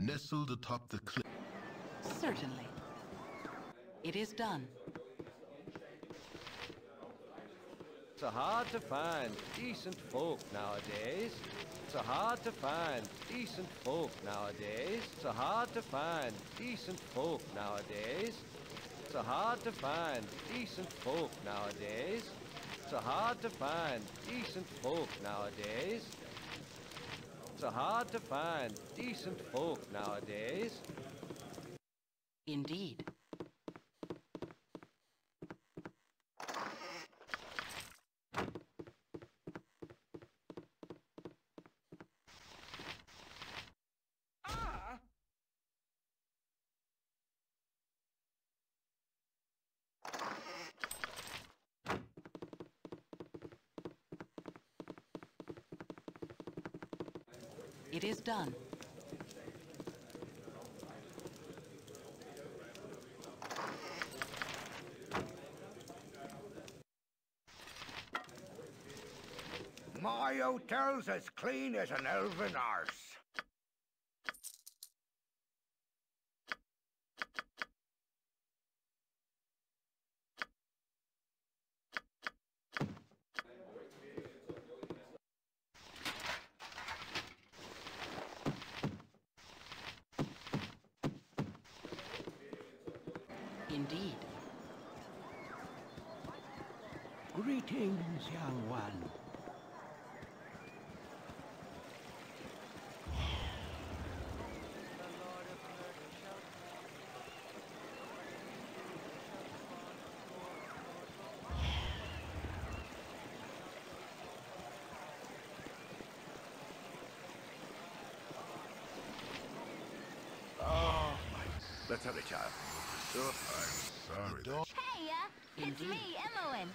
Nestled atop the cliff. Certainly. It is done. It's a hard to find decent folk nowadays. It's a hard to find decent folk nowadays. It's a hard to find decent folk nowadays. It's a hard to find decent folk nowadays. It's a hard to find decent folk nowadays. It's hard to find decent folk nowadays. Indeed. It is done. My hotel's as clean as an elven arse. Indeed. Greetings, young one. Oh, let's have a chat. I'm sorry. Dog. Heya, uh, it's me, Imoen.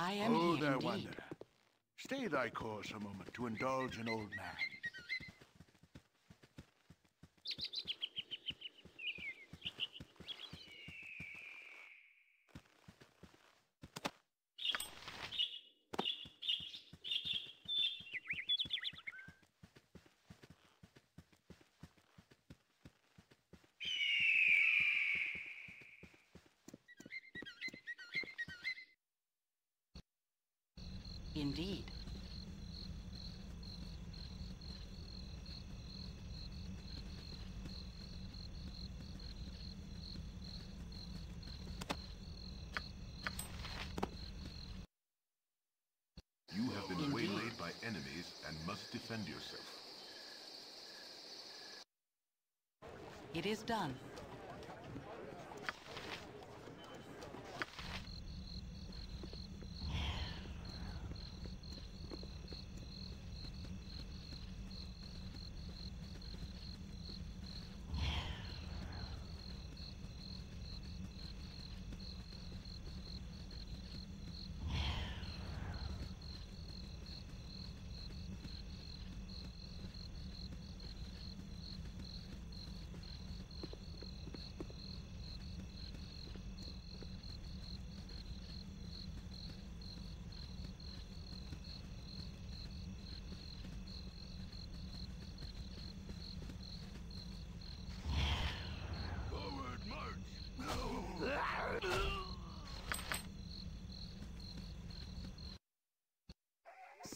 I am Oh, here indeed. wanderer. Stay thy course a moment to indulge an old man. Indeed. You have been Indeed. waylaid by enemies and must defend yourself. It is done.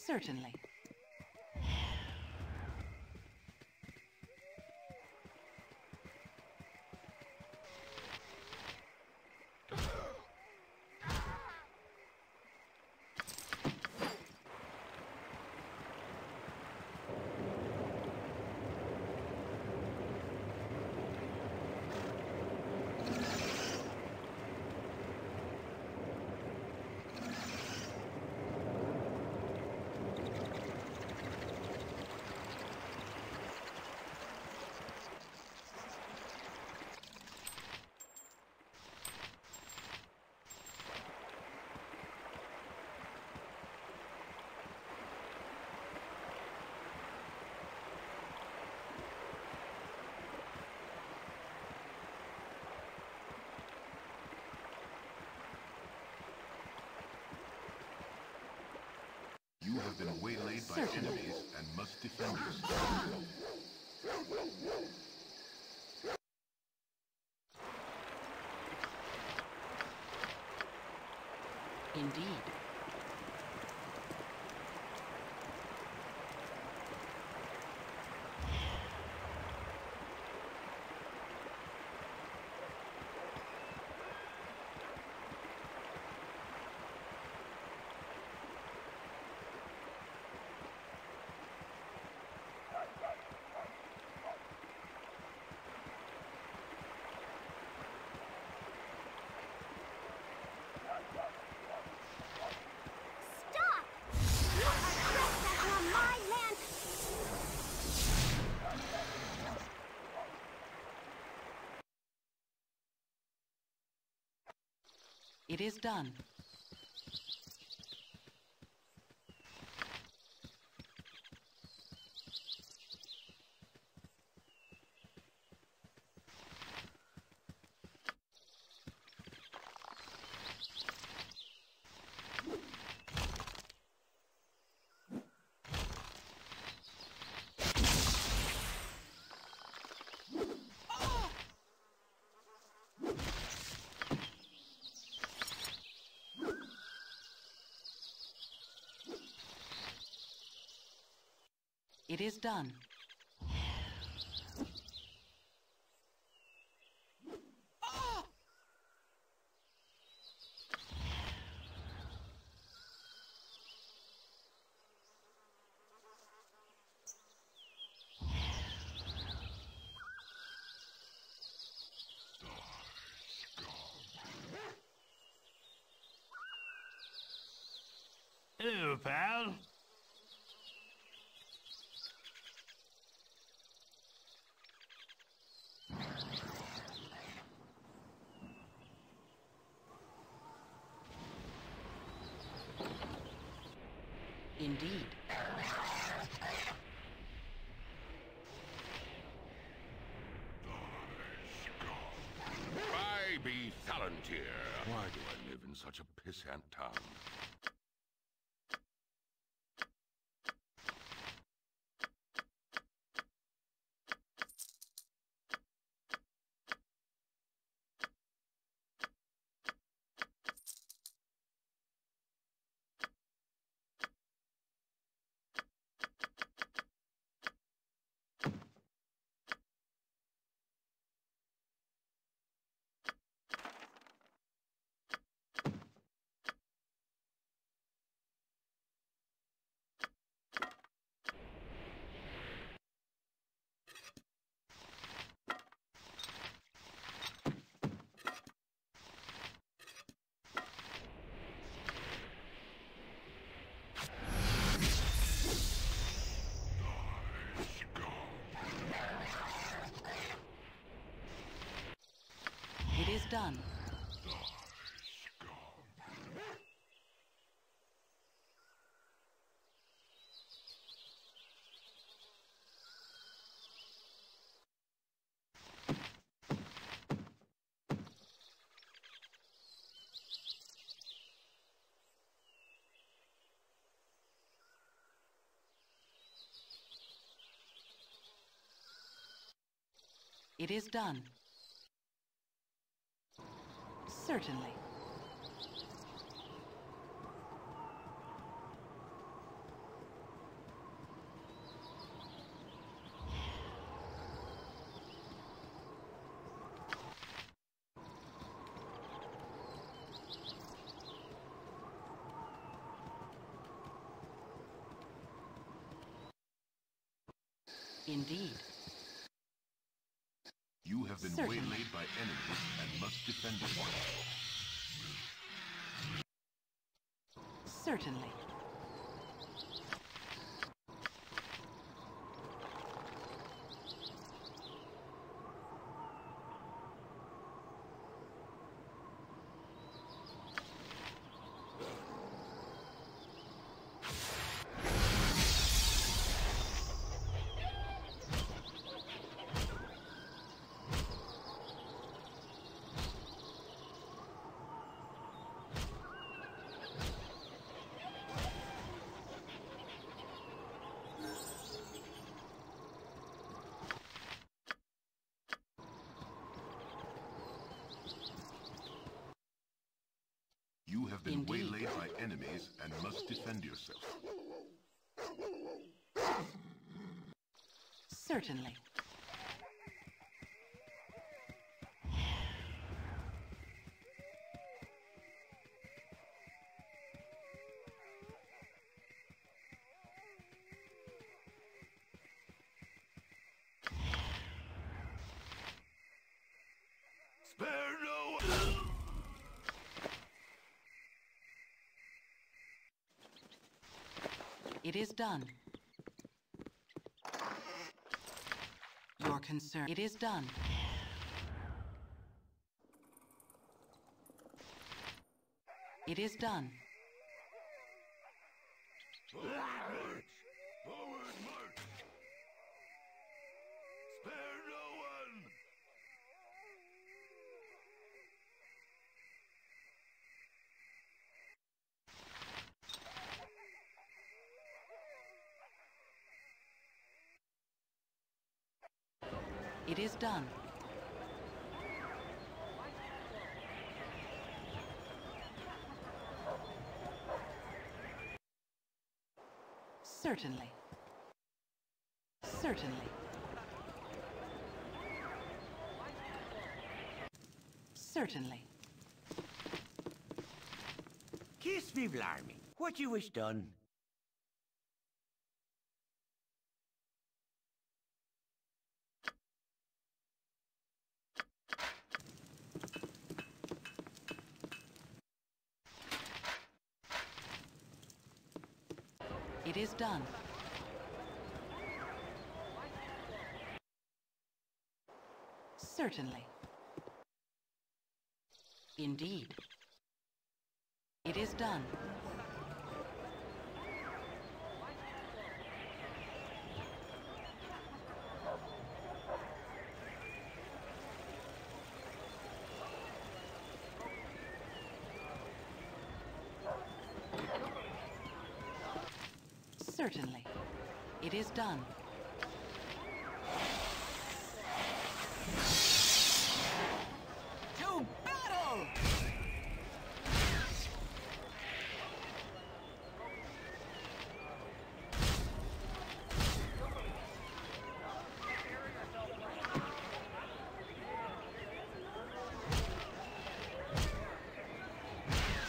Certainly. You have been waylaid by enemies and must defend yourself. It is done. It is done. Hello, pal. Indeed. I be Thalantyr. Why do I live in such a pissant town? It is done. It is done. Certainly. Indeed. You have been Certainly. waylaid by enemies must defend yourself. Certainly. Been Indeed. waylaid by enemies and must defend yourself. Certainly. Spare no It is done. Your concern. It is done. It is done. It is done. Certainly. Certainly. Certainly. Kiss me, blarmy. What you wish done? It is done. Certainly. Indeed. It is done. Certainly. It is done. To battle!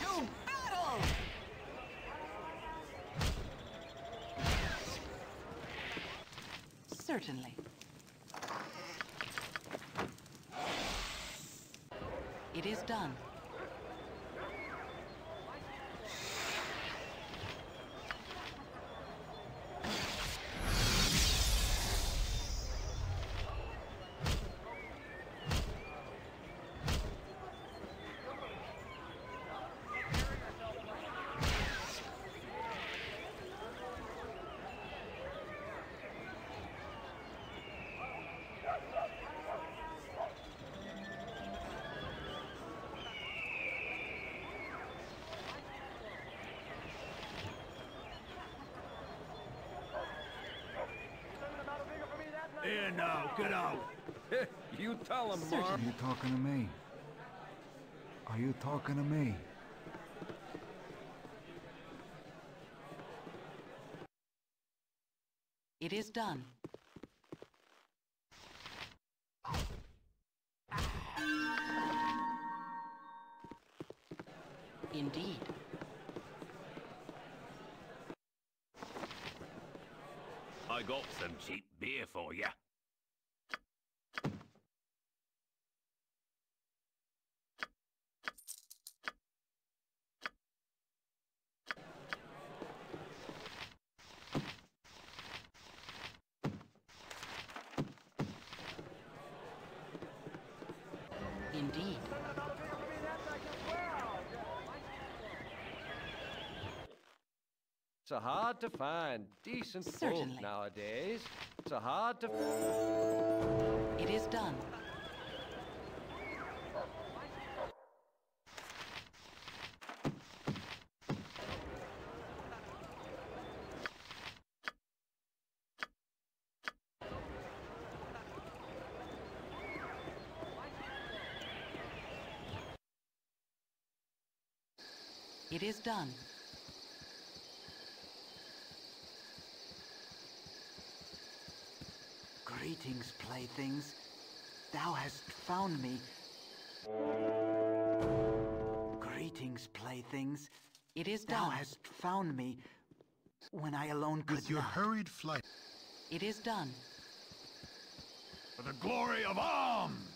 To battle! Certainly. It is done. Here now, get out. you tell him, Certainly. Mark. Are you talking to me? Are you talking to me? It is done. Indeed. It's a hard to find decent food nowadays. It's a hard to... It is done. It is done. Greetings, playthings. Thou hast found me. Greetings, playthings. It is Thou done. hast found me when I alone could With your not. hurried flight. It is done. For the glory of Amn!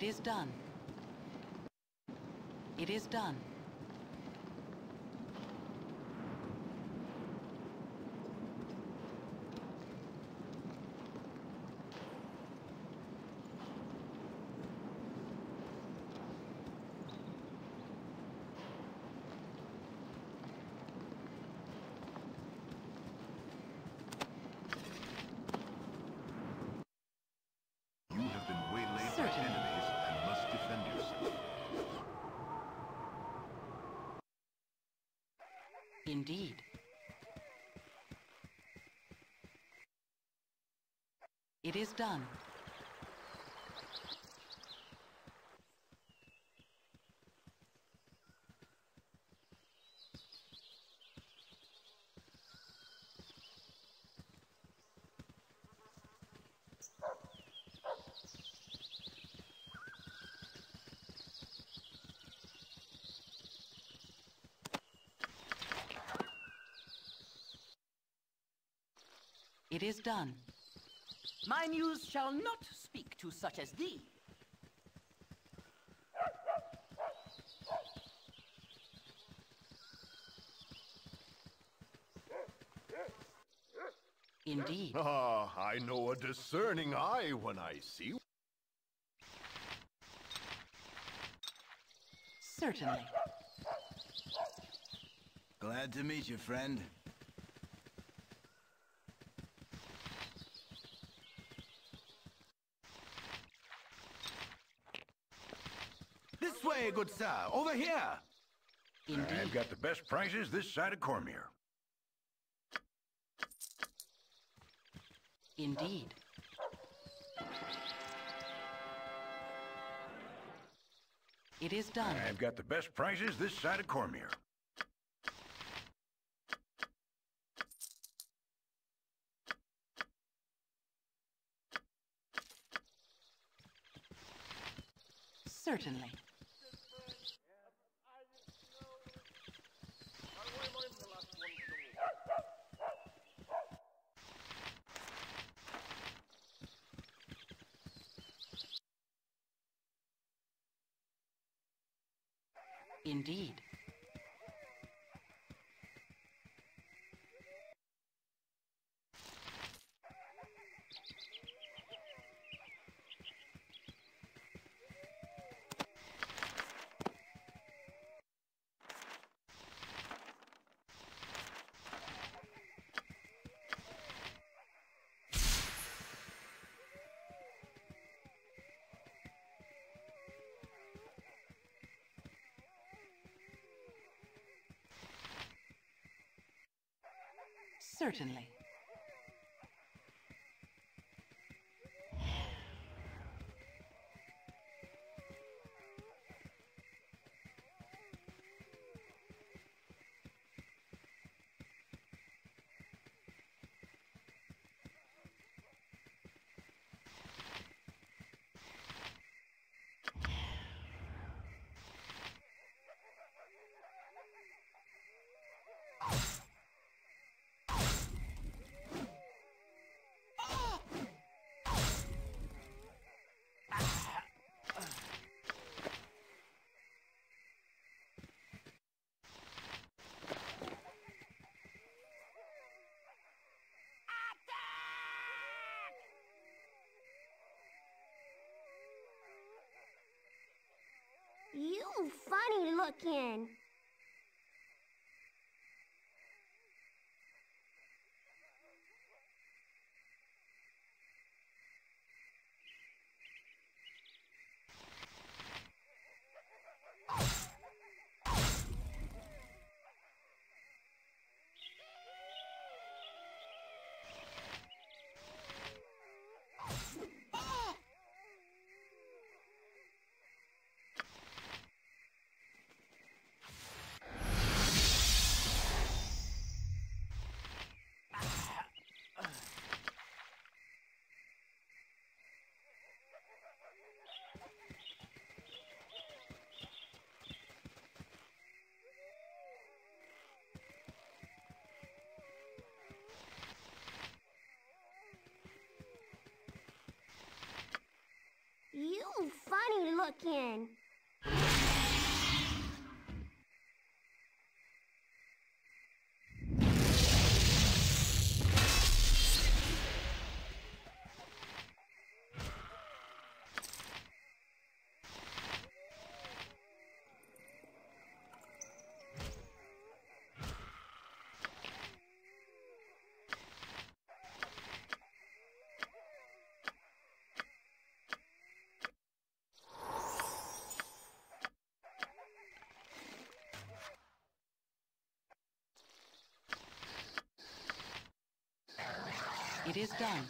It is done. It is done. You have been waylaid by Certainly. enemies and must defend yourself. Indeed. It is done. It is done. My muse shall not speak to such as thee. Indeed. Ah, I know a discerning eye when I see Certainly. Glad to meet you, friend. This way, good sir. Over here. I've got the best prices this side of Cormyr. Indeed. It is done. I've got the best prices this side of Cormyr. Certainly. Indeed. Certainly. You funny looking. Funny looking. It is done.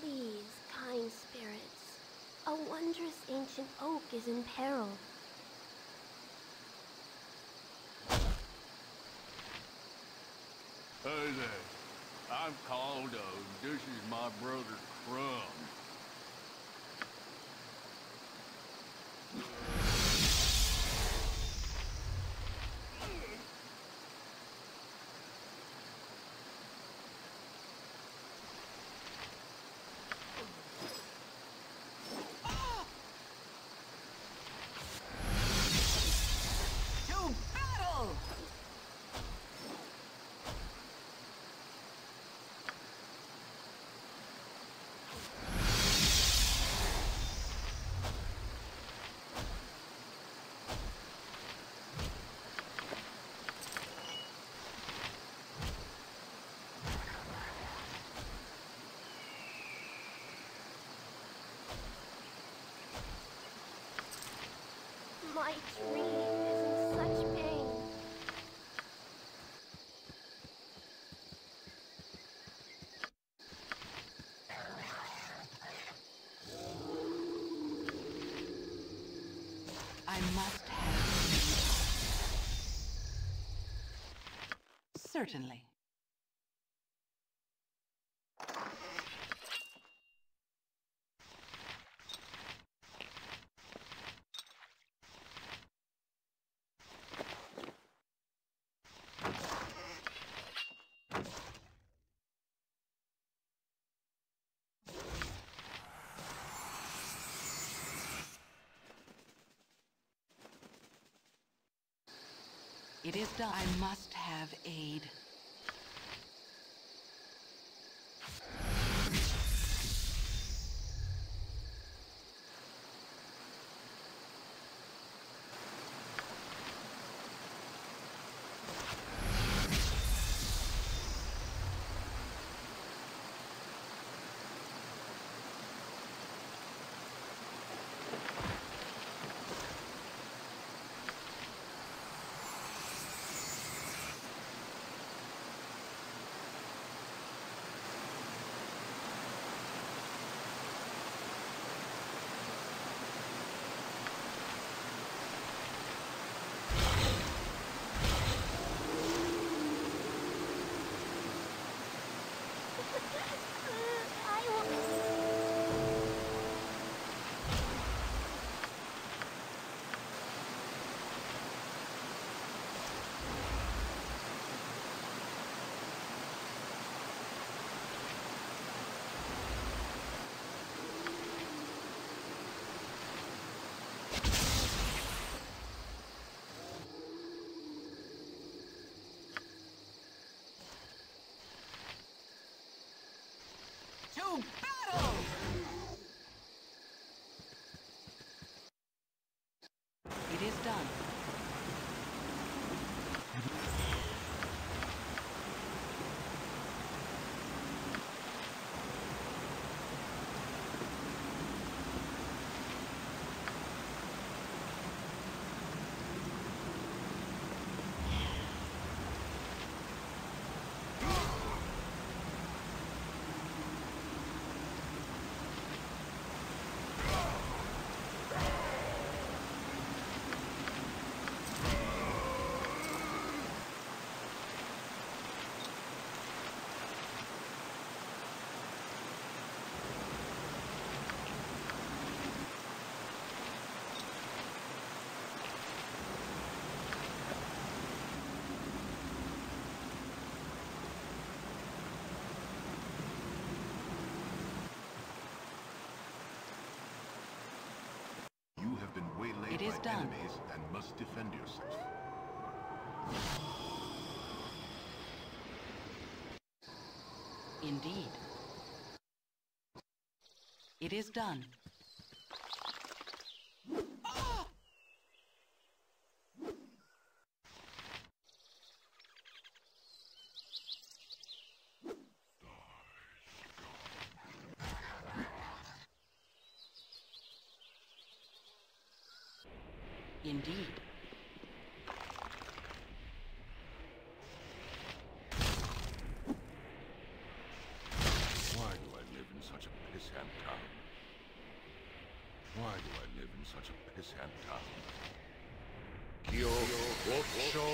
Please, kind spirits. A wondrous ancient oak is in peril. Hey there. I'm Caldo. This is my brother Crumb. To battle! My tree is in such pain. I must have. Certainly. It is done. I must have aid. It is done. enemies and must defend yourself. Indeed. It is done. Indeed. Why do I live in such a pissant town? Why do I live in such a pissant town? Kyo Wocho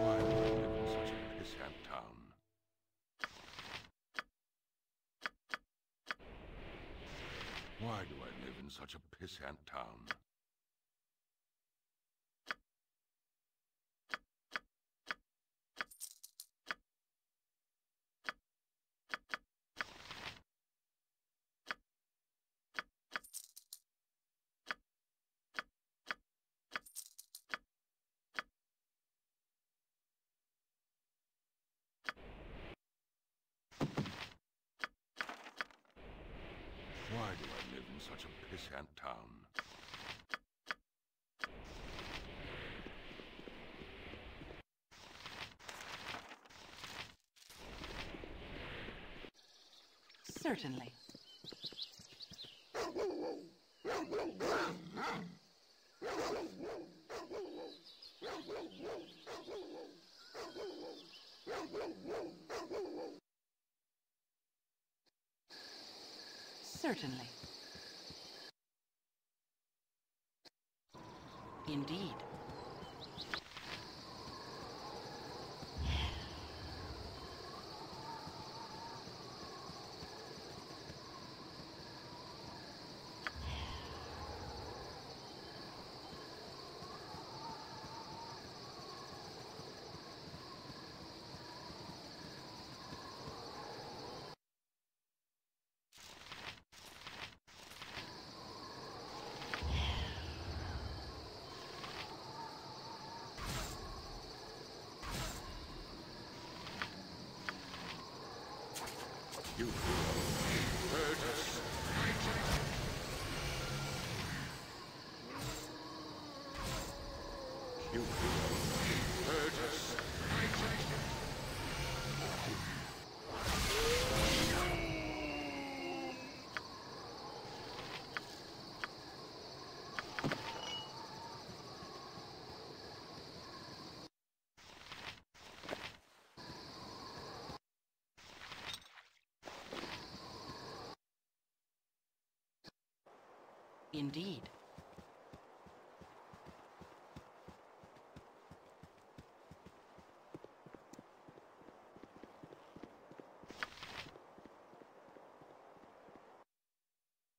Why do I live in such a pissant town? Why do I live in such a pissant town? Why do I live in such a pissant town? Certainly. Certainly. Indeed. You hurt us. You hurt us. Indeed.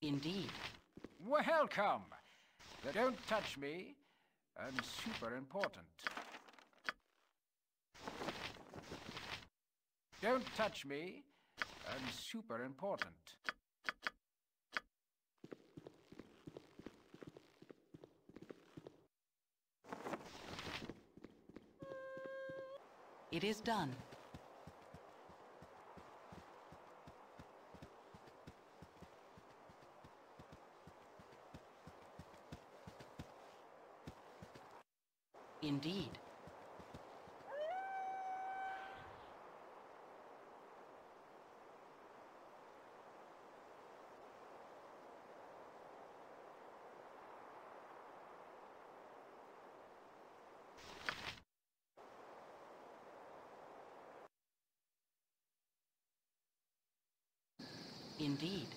Indeed. Welcome. Don't touch me. I'm super important. Don't touch me. I'm super important. It is done. Indeed. Indeed.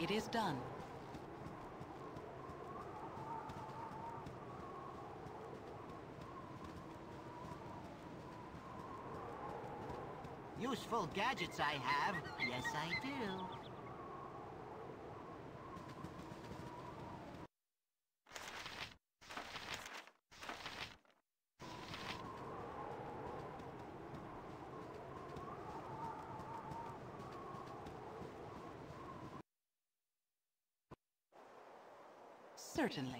It is done. Useful gadgets I have. Yes, I do. Certainly.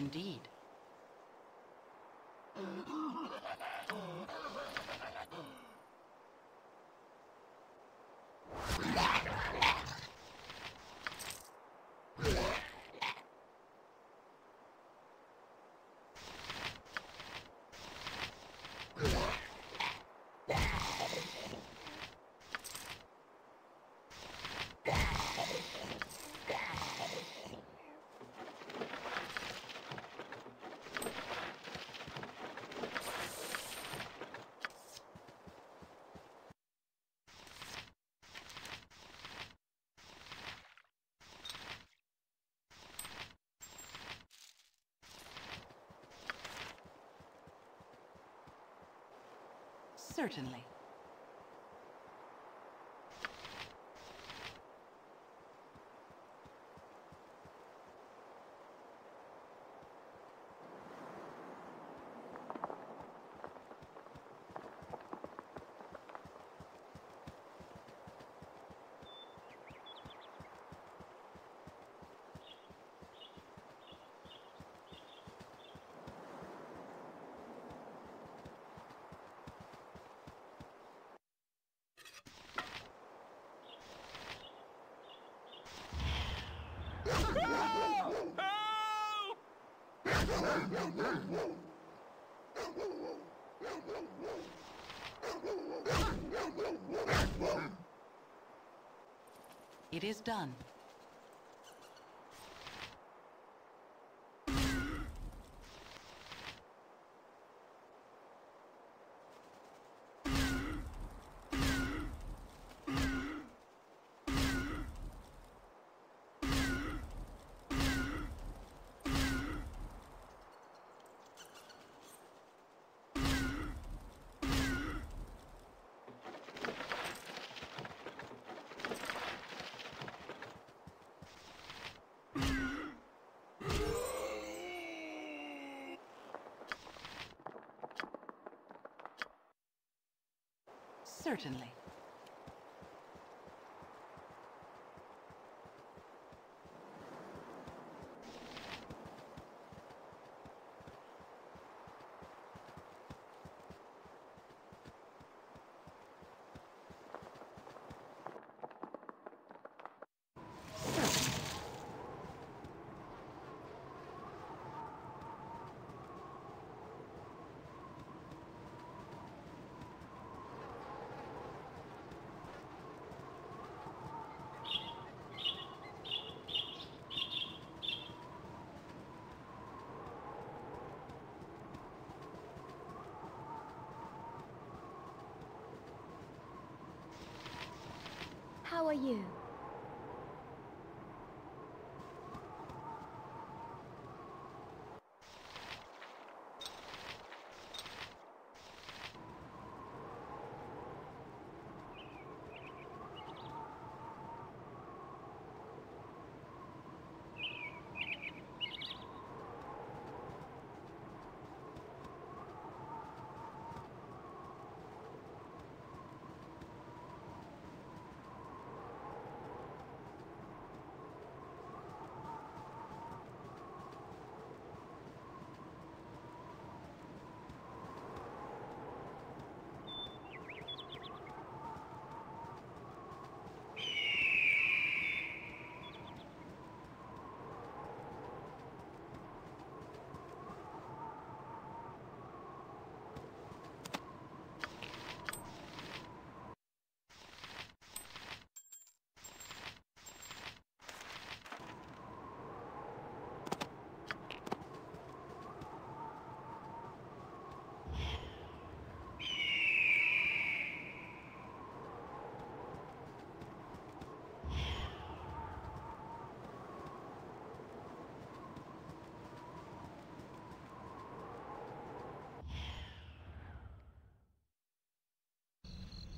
Indeed. Certainly. It is done. Certainly. Are you?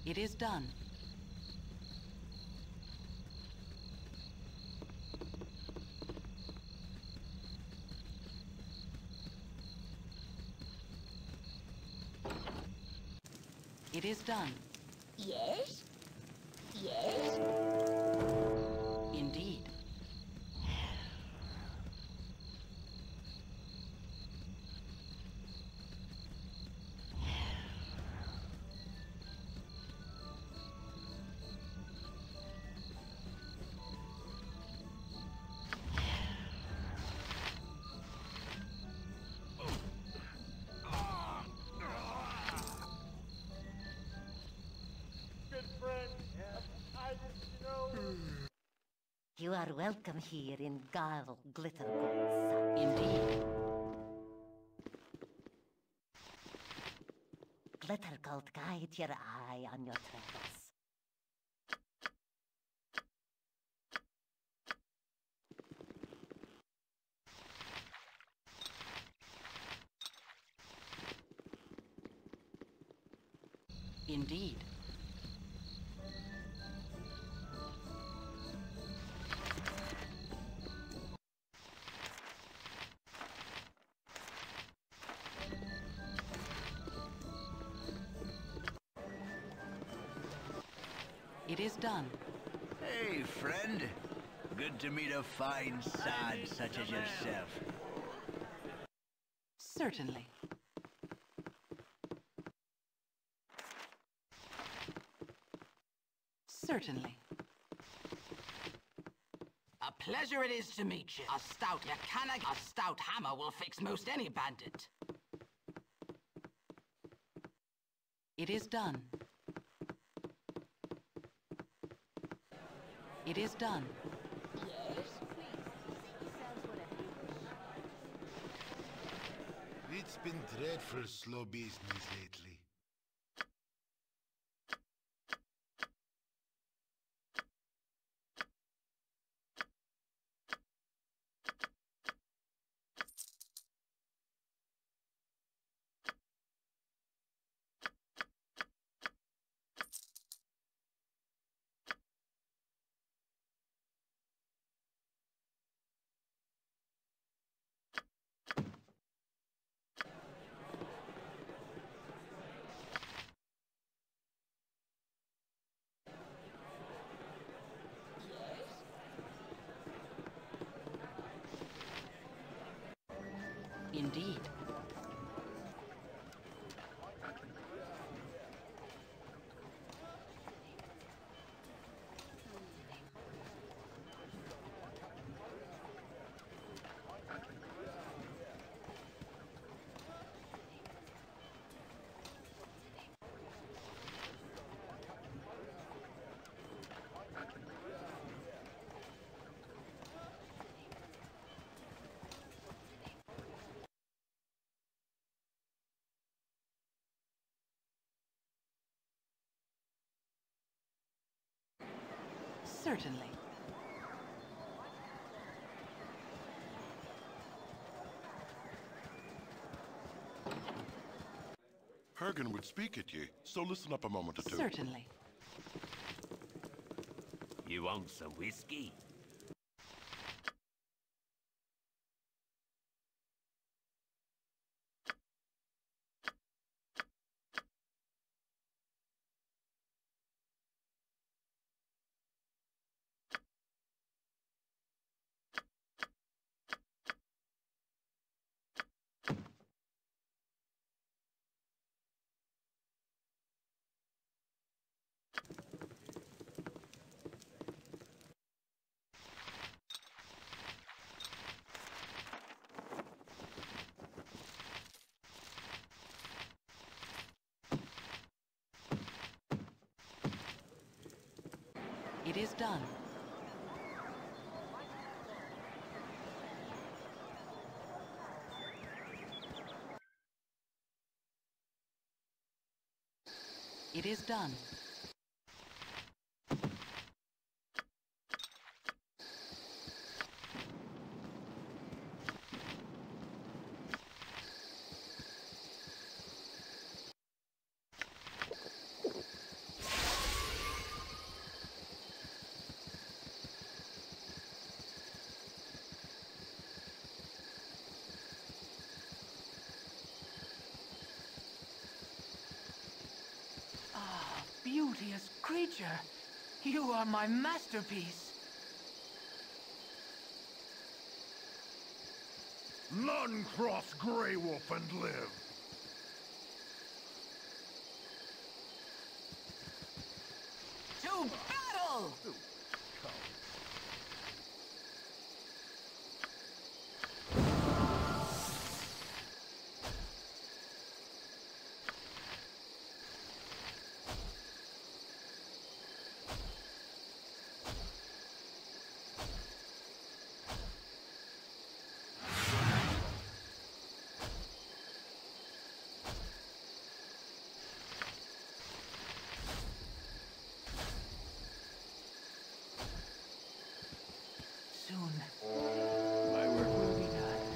It is done. It is done. Yes? Yes? You are welcome here in Garl Glittergold. Indeed. Glittergold guide your eye on your travels. To meet a fine sod such as yourself. Certainly. Certainly. A pleasure it is to meet you. A stout Yakana, a stout hammer will fix most any bandit. It is done. It is done. Been dreadful slow business lately. Indeed. Certainly. Hergen would speak at you, so listen up a moment or two. Certainly. You want some whiskey? It is done. It is done. Creature. You are my masterpiece. None cross Grey Wolf and live. To battle! Soon, my work will be done.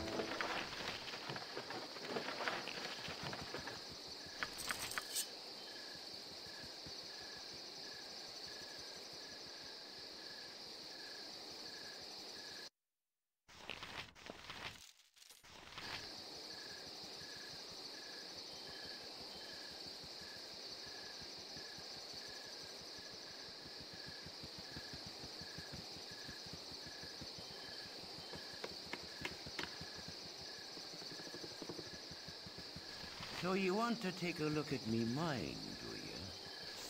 So you want to take a look at me mine, do you?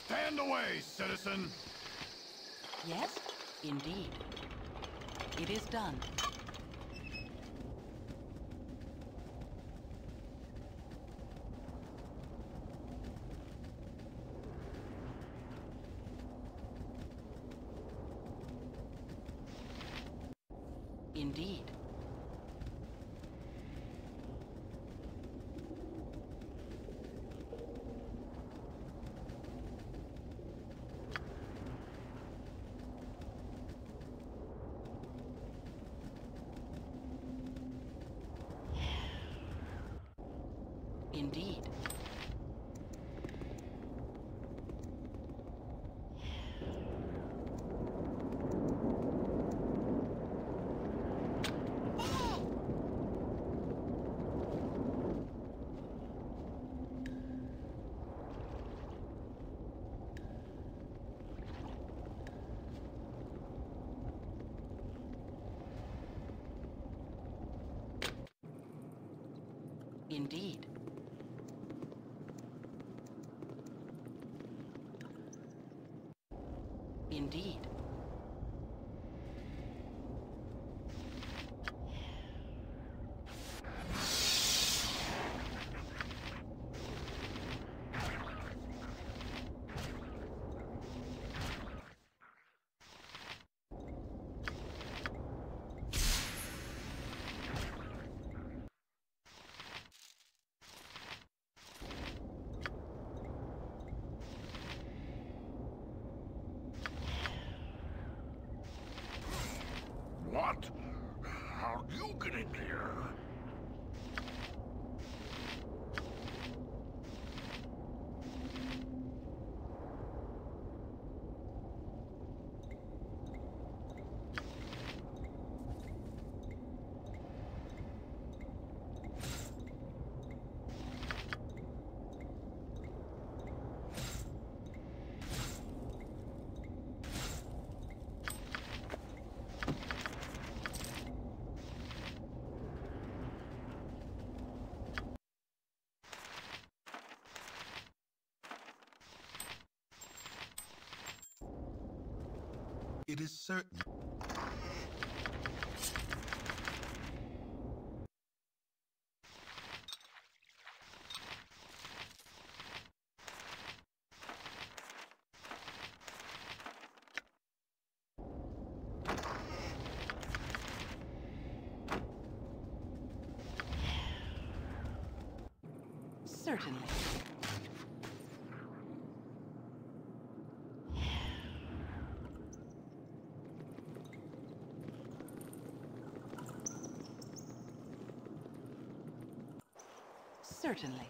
Stand away, citizen! Yes, indeed. It is done. Indeed. Indeed. Indeed. Indeed. What? How'd you get in here? It is certain. Certainly. Certainly.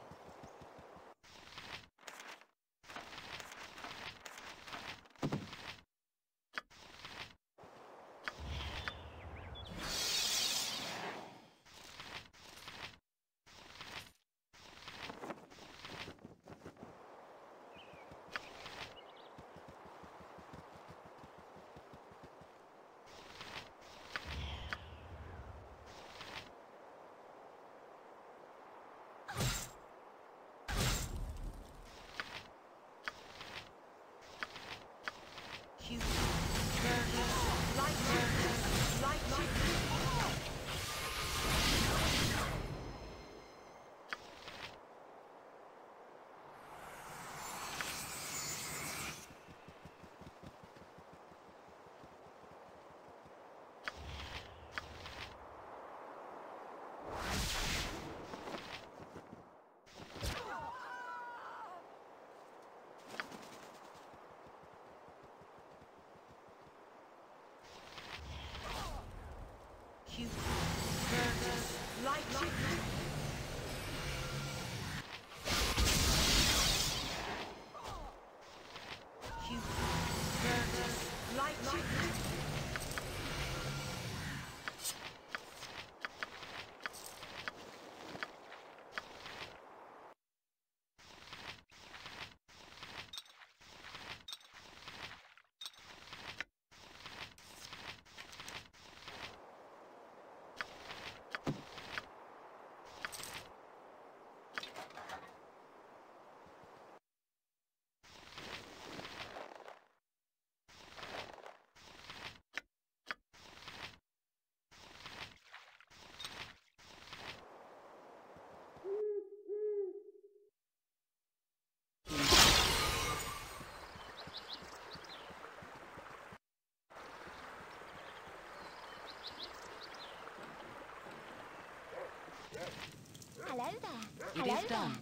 Hello there. It Hello is done.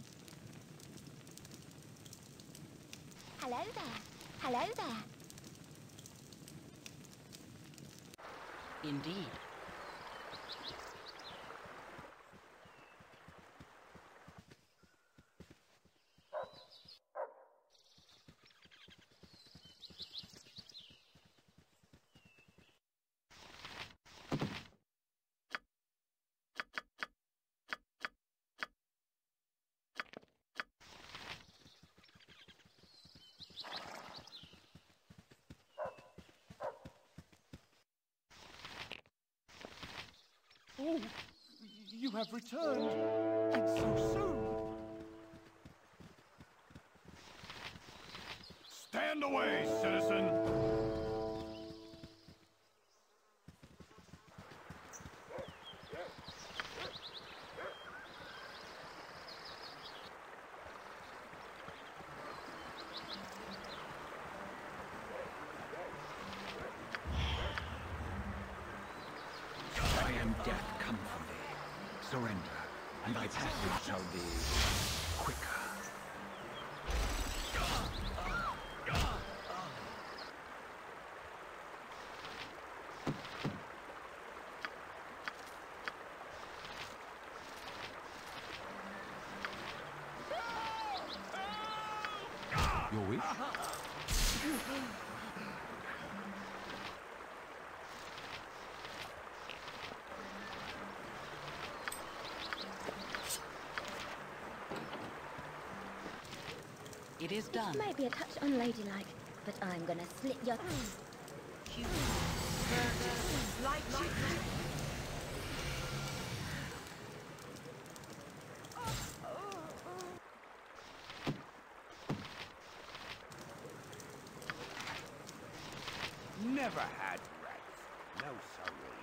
There. Hello there. Hello there. Indeed. Oh, you have returned. And so soon. Surrender, and thy passage shall be quicker. Your wish? It is done. This may be a touch unladylike, but I'm gonna slit your... Never had rats. No sorry.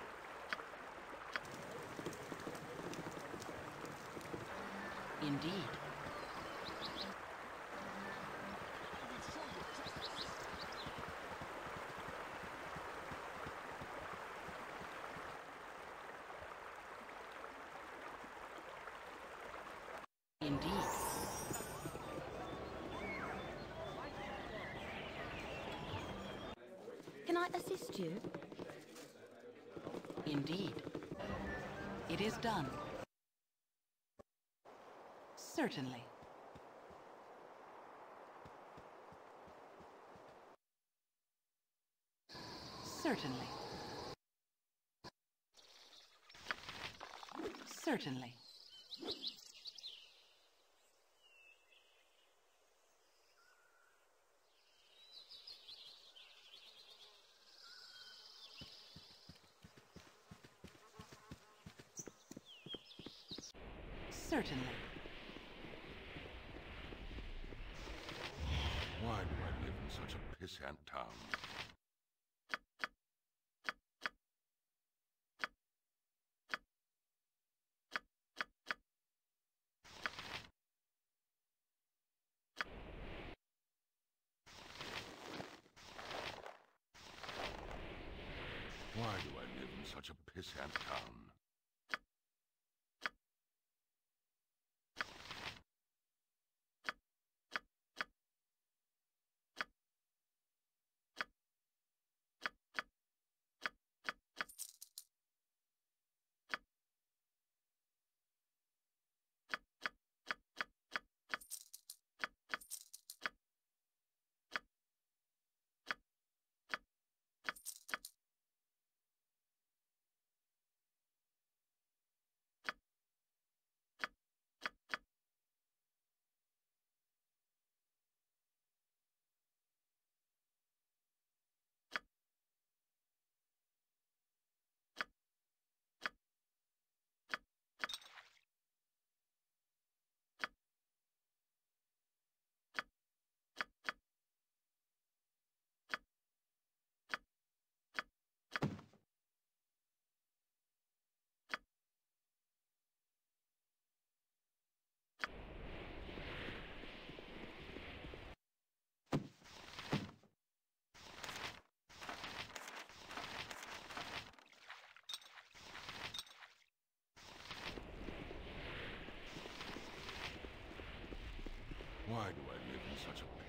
Indeed. Indeed. Can I assist you? Indeed. It is done. Certainly. Certainly. Certainly. Certainly. Why do I live in such a pissant town? Why do I live in such a pissant town?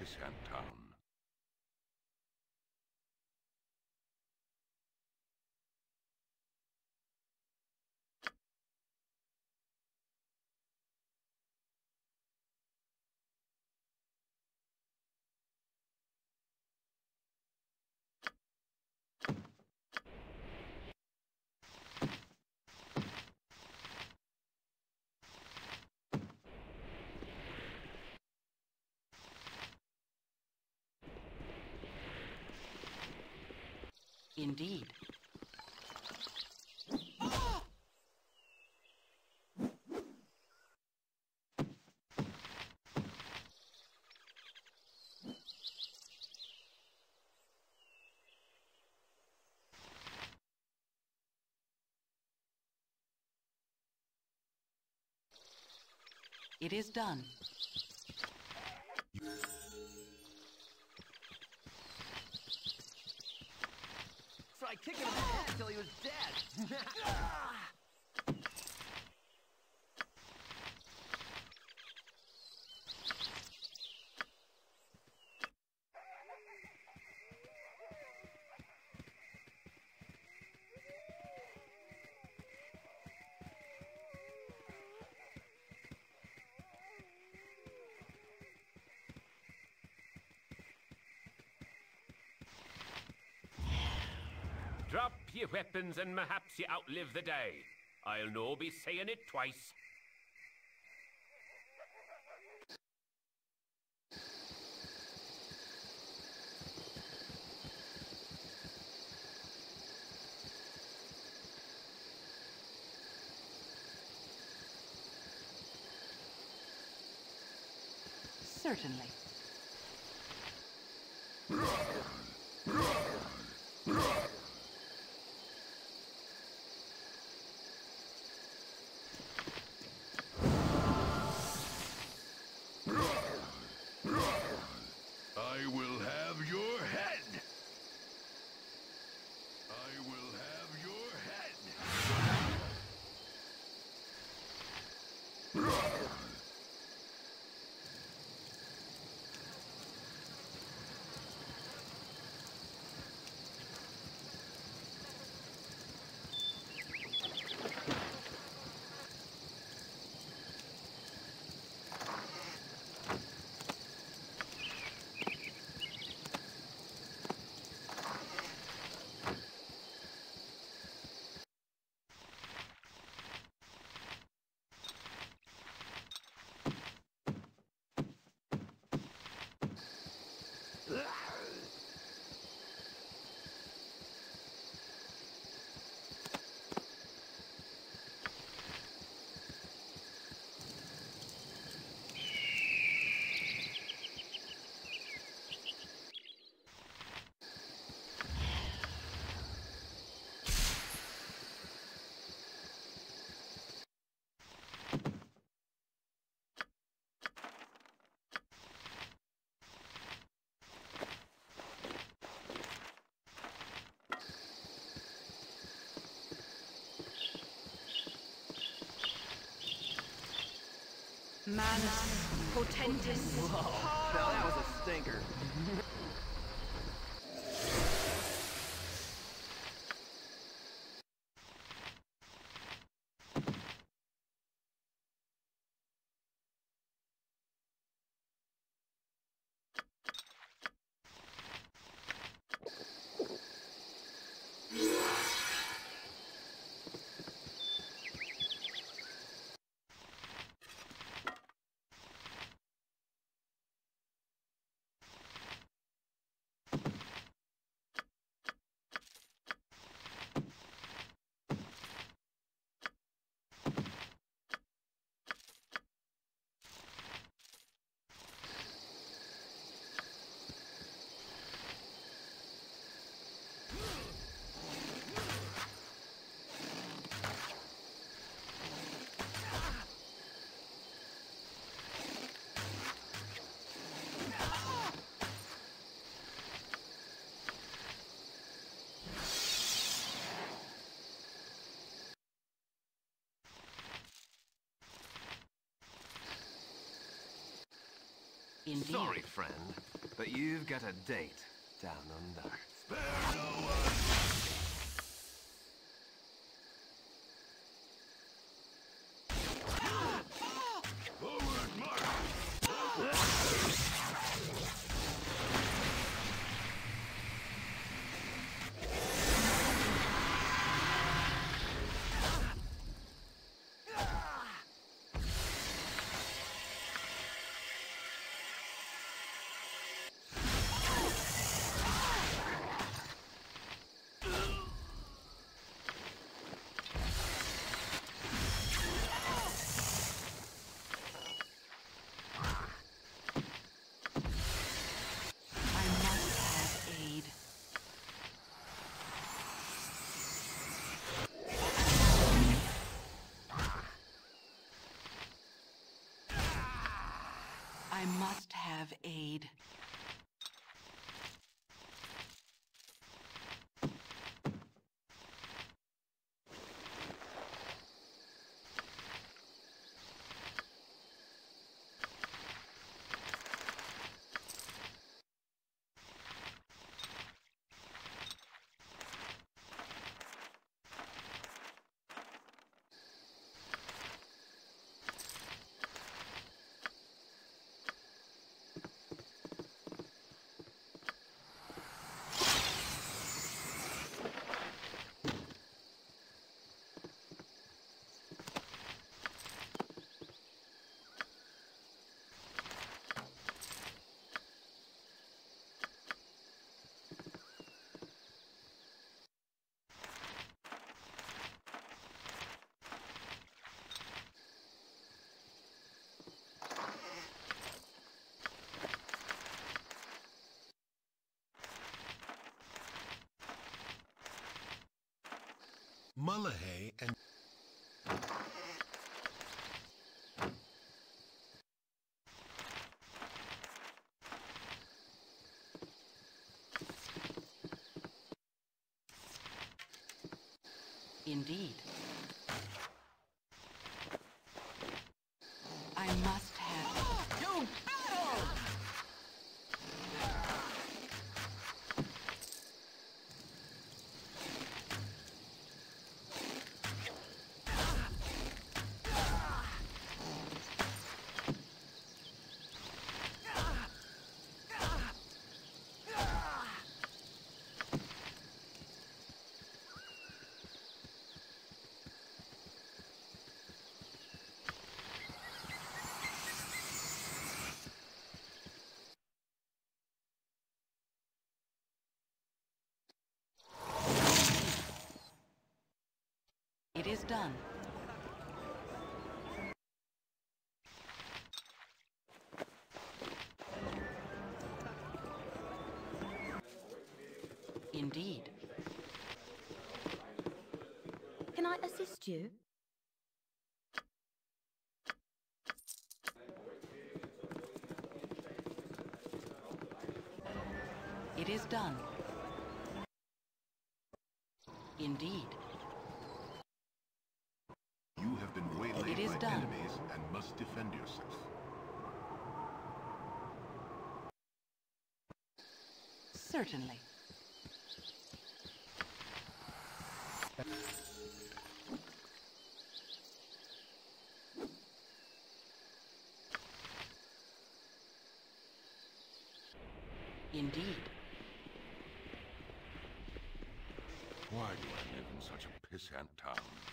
In such Indeed. It is done. Kicked him till he was dead. Ah! Your weapons and perhaps you outlive the day. I'll no be saying it twice. Certainly. Manus potentis. Whoa, that was a stinker. Indeed. Sorry, friend, but you've got a date down under. Mulahey and Indeed. I must have. To battle! It is done. Indeed. Can I assist you? It is done. Indeed. You have been waylaid It is by done. enemies and must defend yourself. Certainly. Indeed. Why do I live in such a pissant town?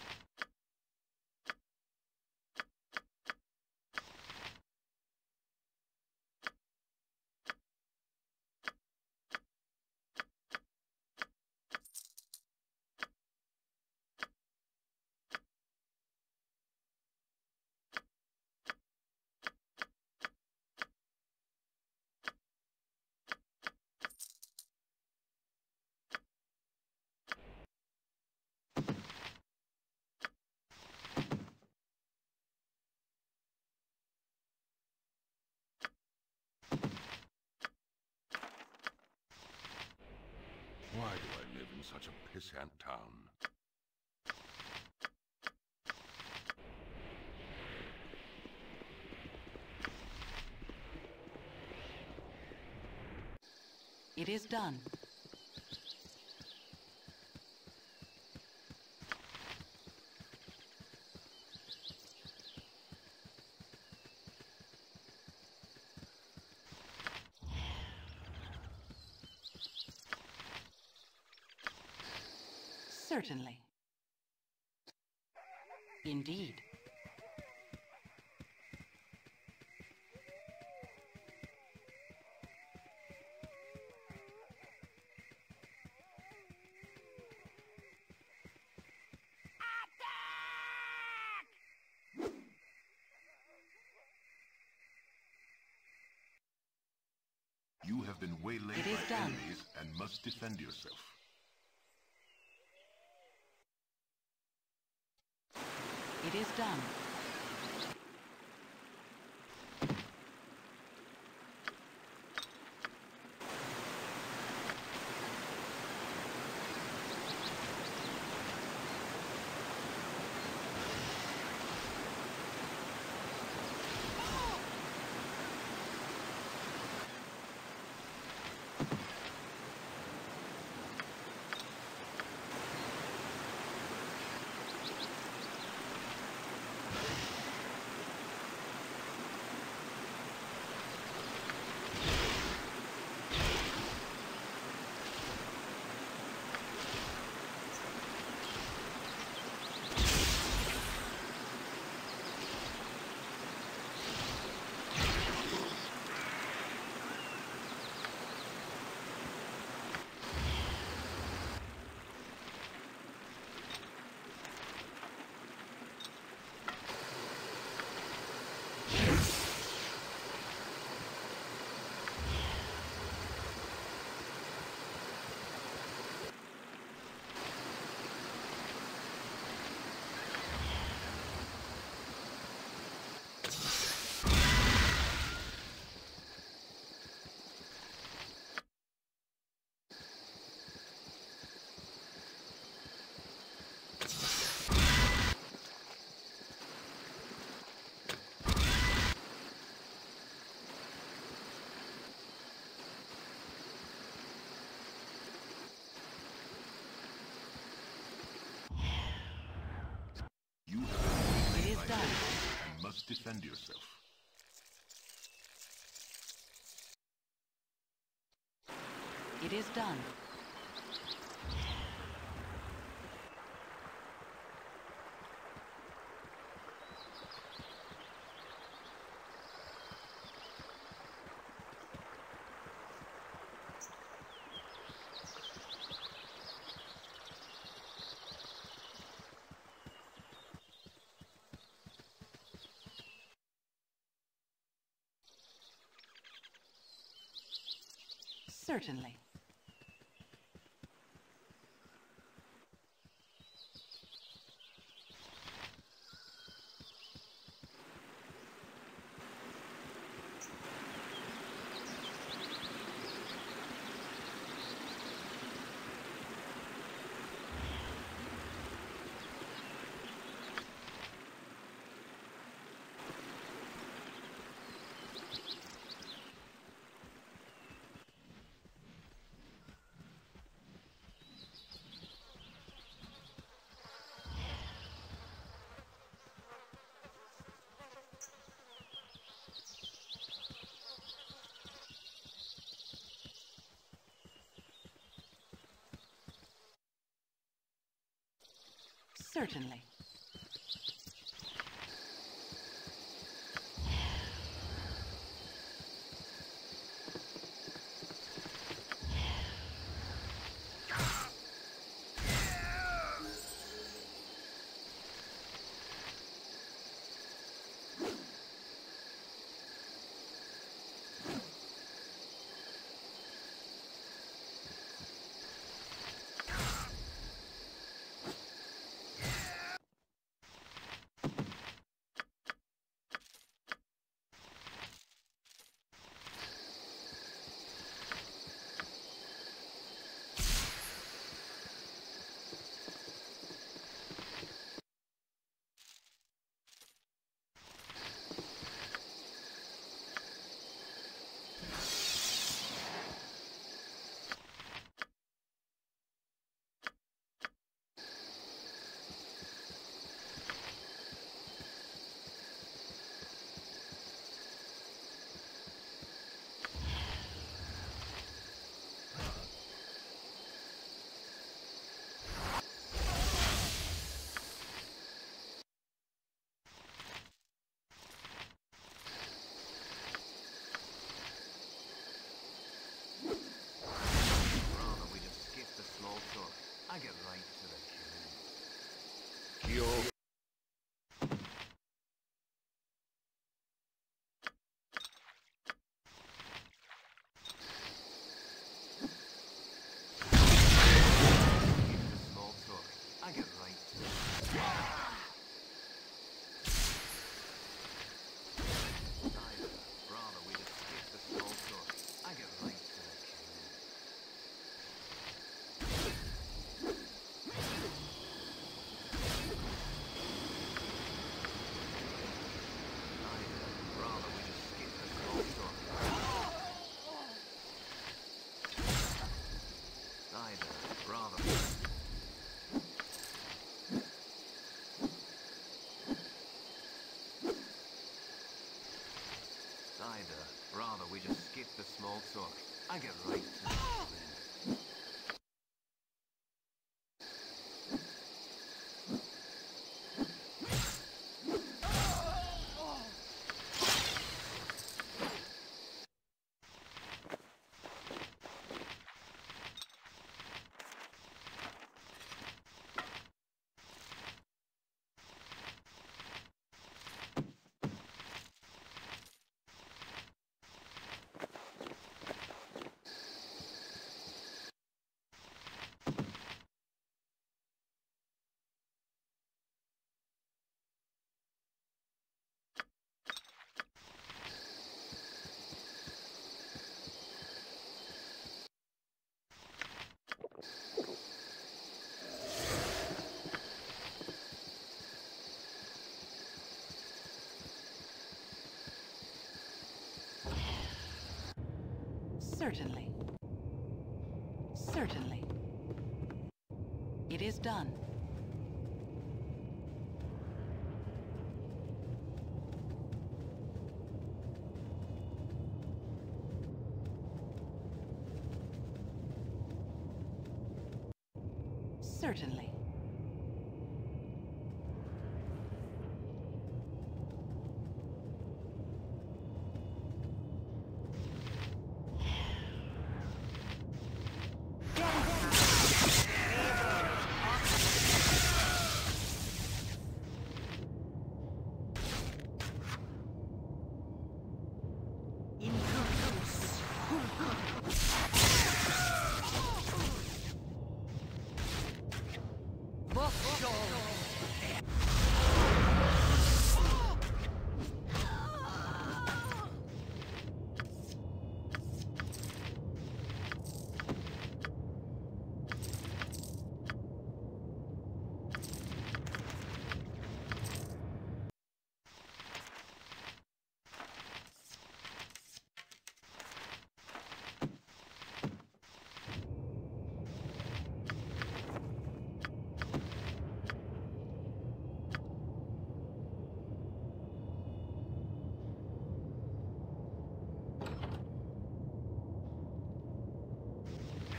such a pissant town. It is done. Certainly. Indeed. You have been waylaid by done. enemies and must defend yourself. It is done. You have been It waylaid is by done. enemies and must defend yourself. It is done. Certainly. Certainly. Small talk. I get right to the Certainly. Certainly. It is done. Certainly.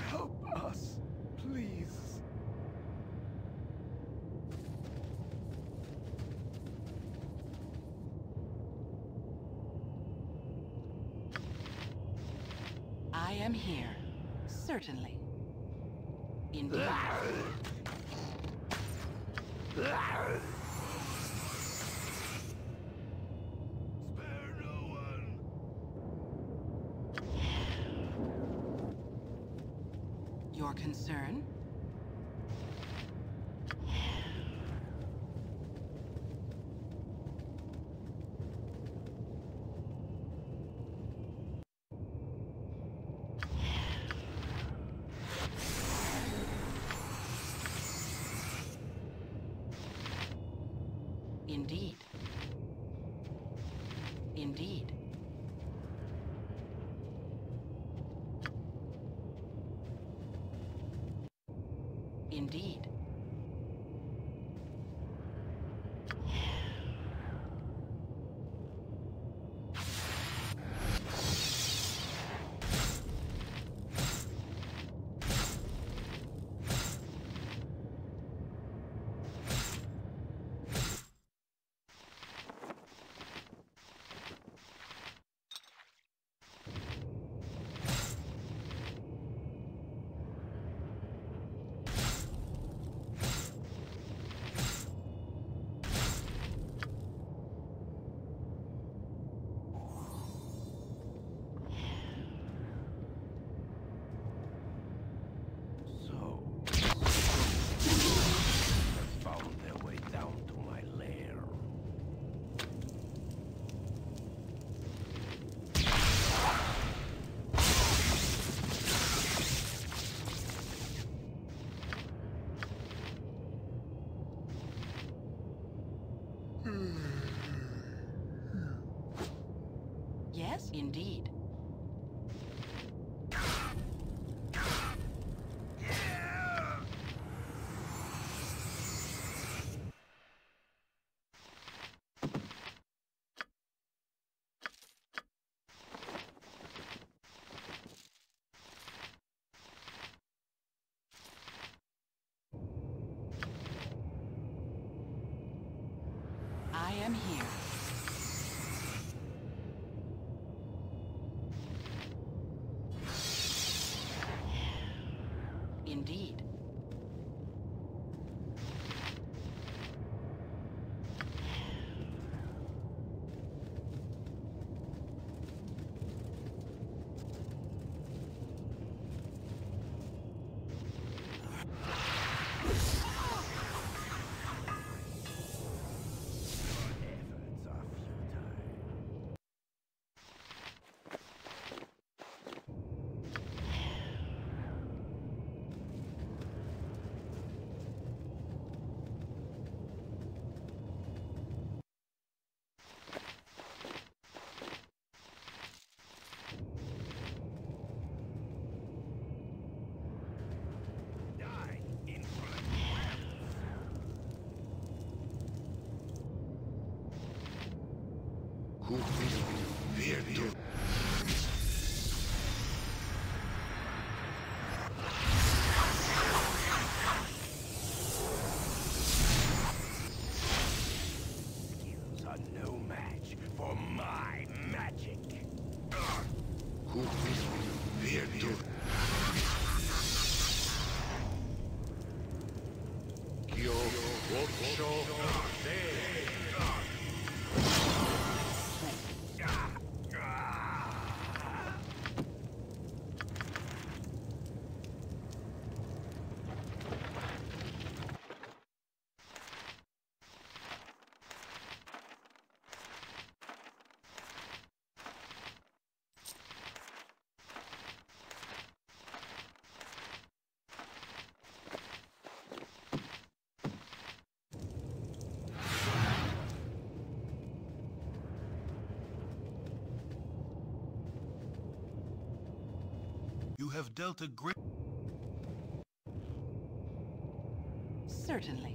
Help us, please. I am here. Certainly. Indeed. Your concern? Indeed. Indeed. Indeed. Yes, indeed. I am here. Have dealt a great... Certainly.